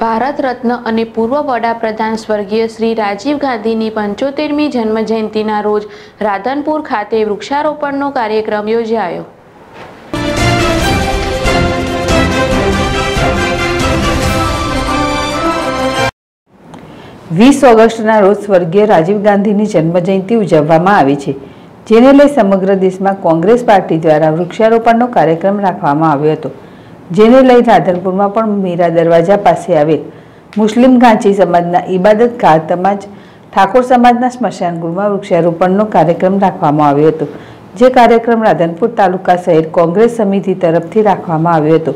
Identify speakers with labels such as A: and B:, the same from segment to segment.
A: ભારત રત્ન અને પૂર્વ વડાપ્રધાન સ્વર્ગીય શ્રી રાજીવ ગાંધીની પંચોતેરમી જન્મજયંતિના રોજ રાધનપુર ખાતે વૃક્ષારોપણનો કાર્યક્રમ યોજાયો.
B: વીસ ઓગસ્ટના રોજ સ્વર્ગીય રાજીવ ગાંધીની જન્મજયંતિ ઉજવવામાં આવે છે, જેને લઈ સમગ્ર દેશમાં કોંગ્રેસ પાર્ટી દ્વારા વૃક્ષારોપણનો કાર્યક્રમ રાખવામાં આવ્યો હતો. જેને લઈ રાધનપુરમાં પણ મીરા દરવાજા પાસે આવેલ મુસ્લિમ ઘાંચી સમાજના ઇબાદત ગાહ તેમજ ઠાકોર સમાજના સ્મશાનગૃહમાં વૃક્ષારોપણનો કાર્યક્રમ રાખવામાં આવ્યો હતો, જે કાર્યક્રમ રાધનપુર તાલુકા શહેર કોંગ્રેસ સમિતિ તરફથી રાખવામાં આવ્યો હતો,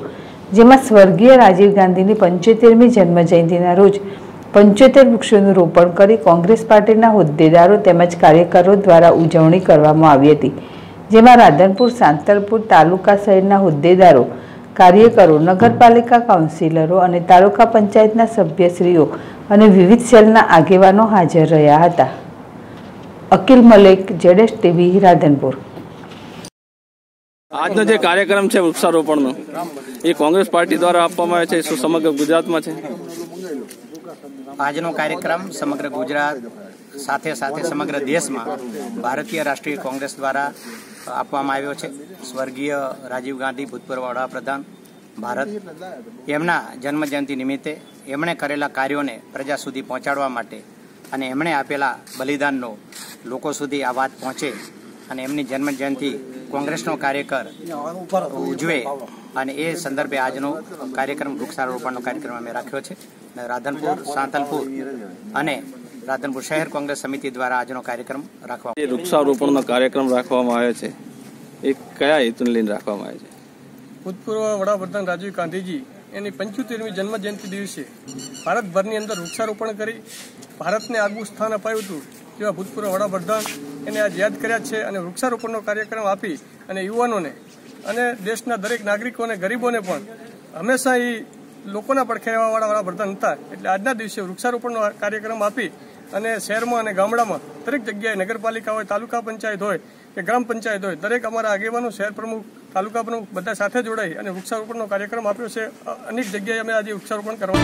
B: જેમાં સ્વર્ગીય રાજીવ ગાંધીની પંચોતેરમી જન્મજયંતિના રોજ પંચોતેર વૃક્ષોનું રોપણ કરી કોંગ્રેસ પાર્ટીના હોદ્દેદારો તેમજ કાર્યકરો દ્વારા ઉજવણી કરવામાં આવી હતી, જેમાં રાધનપુર, સાંતલપુર તાલુકા શહેરના હોદ્દેદારો કાર્યકરો, નગરપાલિકા કાઉન્સિલરો અને તાલુકા પંચાયતના સભ્યશ્રીઓ અને વિવિધ સેલના આગેવાનો હાજર રહ્યા હતા. અકિલ મલેક, જેડેશ ટીવી, રાધનપુર.
C: આજનો જે કાર્યક્રમ છે વૃક્ષારોપણનો, એ કોંગ્રેસ પાર્ટી દ્વારા આપવામાં આવે છે, શું સમગ્ર ગુજરાતમાં છે?
D: આજનો કાર્યક્રમ સમગ્ર ગુજરાત, સાથે સાથે સમગ્ર દેશમાં ભારતીય રાષ્ટ્રીય કોંગ્રેસ દ્વારા આપવામાં આવ્યો છે. સ્વર્ગીય રાજીવ ગાંધી, ભૂતપૂર્વ વડાપ્રધાન ભારત, એમના જન્મજયંતિ નિમિત્તે એમણે કરેલા કાર્યોને પ્રજા સુધી પહોંચાડવા માટે અને એમણે આપેલા બલિદાનનો લોકો સુધી આ વાત પહોંચે અને એમની જન્મજયંતિ કોંગ્રેસનો કાર્યકર ઉજવે અને એ સંદર્ભે આજનો કાર્યક્રમ વૃક્ષારોપણનો કાર્યક્રમ અમે રાખ્યો છે. રાધનપુર સાંતલપુર અને રાધનપુર શહેર કોંગ્રેસ સમિતિ દ્વારા આજનો કાર્યક્રમ રાખવા
C: વૃક્ષારોપણનો કાર્યક્રમ રાખવામાં આવ્યો છે. એ કયા હેતુને લઈને રાખવામાં આવે છે?
E: ભૂતપૂર્વ વડાપ્રધાન રાજીવ ગાંધીજી એની પંચોતેરમી જન્મજયંતિ દિવસે ભારતભરની અંદર વૃક્ષારોપણ કરી ભારતને આગવું સ્થાન અપાયું હતું. જેવા ભૂતપૂર્વ વડાપ્રધાન એને આજ યાદ કર્યા છે અને વૃક્ષારોપણનો કાર્યક્રમ આપી અને યુવાનોને અને દેશના દરેક નાગરિકોને ગરીબોને પણ હંમેશા એ લોકોના પડખે રહેવાવાળા વડાપ્રધાન હતા. એટલે આજના દિવસે વૃક્ષારોપણનો કાર્યક્રમ આપી અને શહેરમાં અને ગામડામાં દરેક જગ્યાએ નગરપાલિકા હોય, તાલુકા પંચાયત હોય કે ગ્રામ પંચાયત હોય, દરેક અમારા આગેવાનો, શહેર પ્રમુખ, તાલુકા પ્રમુખ બધા સાથે જોડાઈ અને વૃક્ષારોપણનો કાર્યક્રમ આપ્યો છે. અનેક જગ્યાએ અમે આજે વૃક્ષારોપણ કરવા